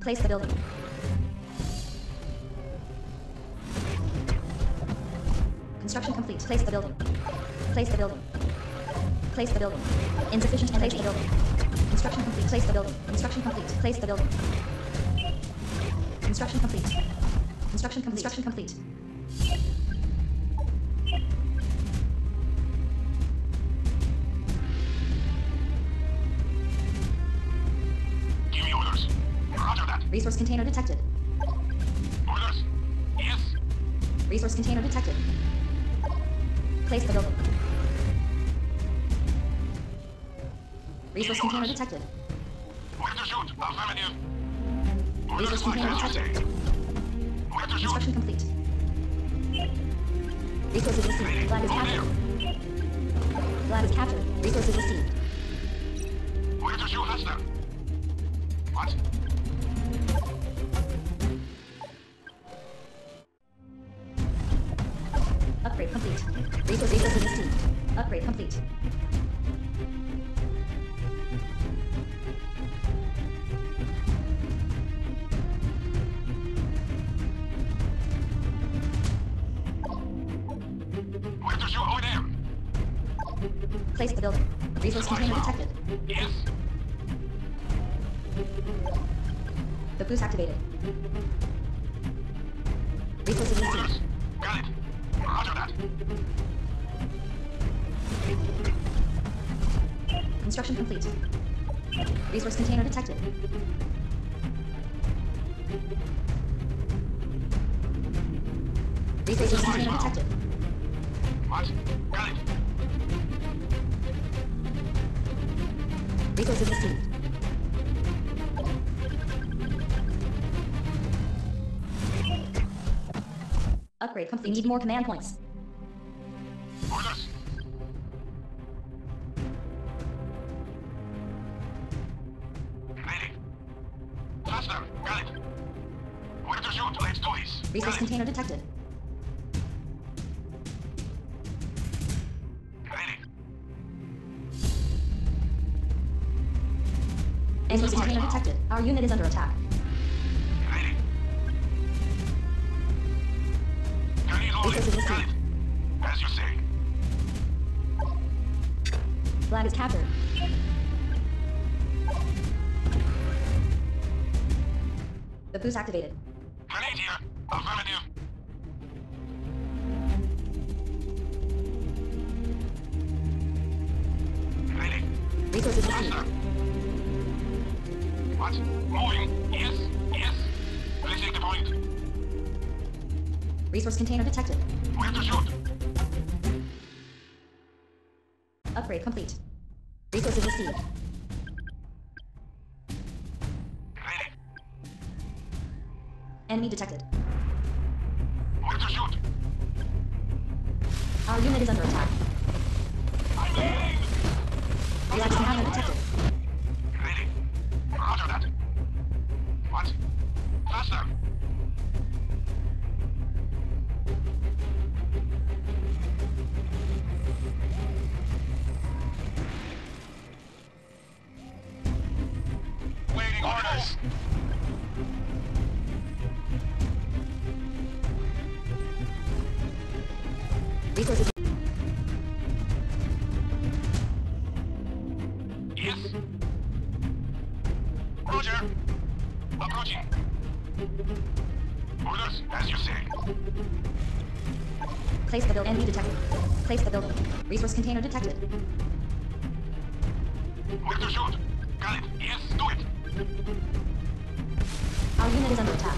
Place the building. Construction complete. Place the building. Place the building. Place the building. Insufficient energy. Place the building. Construction complete. Place the building. Construction complete. Place the building. Construction complete. Construction complete. Construction complete. Resource container detected. Orders. Yes. Resource container detected. Place the building. Resource container detected. Where to shoot? Affirmative. Resource container detected. Where to shoot? Construction complete. Resources received. Flag is captured. Flag is captured. Resources received. Where to shoot, Hustler? What? Upgrade complete. Resource resources received. Upgrade complete. To. Place the building. Resource container detected. Yes. The boost activated. Resources received. Got it. Roger that. Construction complete. Resource container detected. Resources container detected. What? Got it. Resources received. Upgrade complete. Need more command points. Orders. Ready. Faster. Got it. Where to shoot? Let's do this. Resource container detected. Ready. Resource container detected. Our unit is under attack. Can you load it? Resources Got it. received. As you say. Flag is captured. The boost activated. Grenade here. Affirmative. Ready. Resources received. Faster. What? Moving. Yes. Yes. Placing the point. Resource container detected. Shoot? Upgrade complete. Resources received. Ready. Enemy detected. Shoot? Our unit is under attack. I'm leaving. Relax container detected. Yes. Roger. Approaching. Orders, as you say. Place the building. Enemy detected. Place the building. Resource container detected. Where to shoot? 하늘에서 놓자.